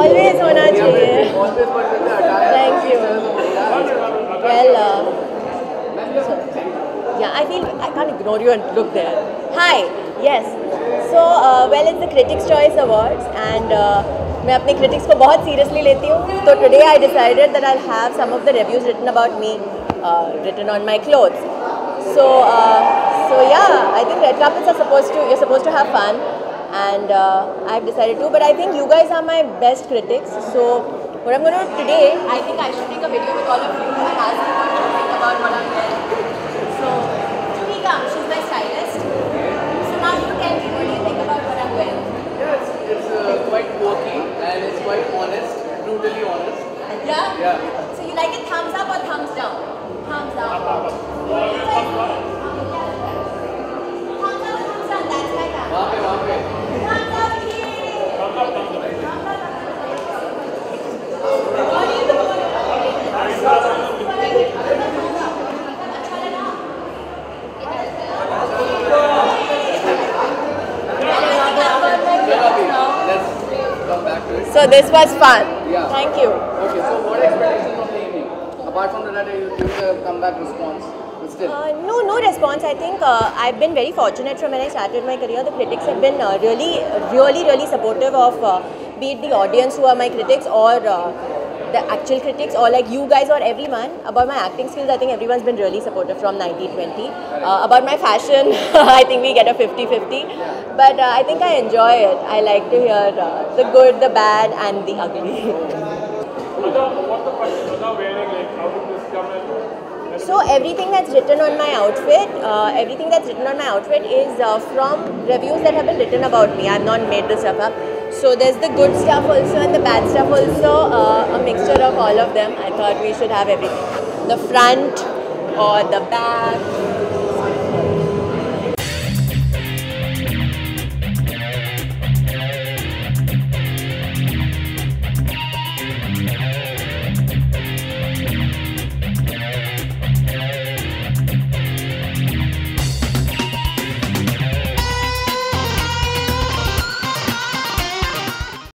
Always होना चाहिए। Thank you well मैं अपने क्रिटिक्स को बहुत सीरियसली लेती हूँ। तो today I decided that I have some of the reviews written about me written on my clothes so so yeah I think red carpets are suppose to you suppose to have fun and uh, I've decided to. But I think you guys are my best critics. So what I'm going to do today, I think I should make a video with all of you and ask you what you think about what I'm wearing. So comes, she's my stylist. So now you tell me what do you think about what I'm wearing? Yeah, it's, it's uh, quite quirky and it's quite honest, brutally honest. Yeah? Yeah. So you like it thumbs up or thumbs down? Thumbs up. Thumbs up So this was fun. Yeah. Thank you. Okay, so what expectations of the evening? Apart from that, you give the comeback response. Uh, no, no response. I think uh, I've been very fortunate from when I started my career. The critics have been uh, really, really, really supportive of uh, be it the audience who are my critics or uh, the actual critics or like you guys or everyone. About my acting skills, I think everyone's been really supportive from 1920. Uh, about my fashion, I think we get a 50-50. But uh, I think I enjoy it. I like to hear uh, the good, the bad and the ugly. So everything that's written on my outfit, uh, everything that's written on my outfit is uh, from reviews that have been written about me. I've not made this stuff up. So there's the good stuff also and the bad stuff also, uh, a mixture of all of them. I thought we should have everything. The front or the back